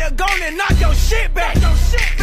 there, go and knock your shit back. Knock your shit back.